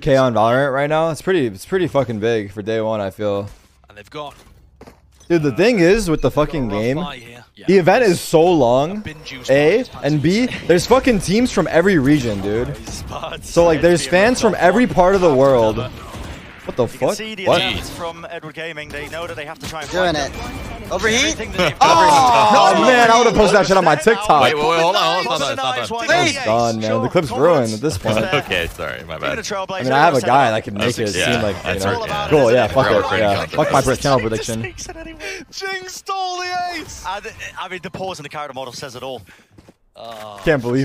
K on Valorant right now. It's pretty. It's pretty fucking big for day one. I feel. And they've got Dude, the uh, thing is with the fucking game, fight here. the event is so long. A and B. There's fucking teams from every region, dude. So like, there's fans from every part of the world. What the You can fuck? see the What? from Edward Gaming. They know that they have to try and Doing find it. Overheat? everything Oh, oh man, I would have posted that shit on my TikTok. Wait, wait, wait, hold on, hold on, hold on, hold on. It's done, man. The clip's ruined at this point. Okay, sorry, my Even a bad. trailblazer, I mean, I have a guy that can make it Yeah, seem like you that's know. right, yeah. Cool, yeah, fuck it, yeah, fuck my channel prediction. Takes it anyway. Jinggg stole the ace. Uh, I mean, the pause in the character model says it all. Can't believe.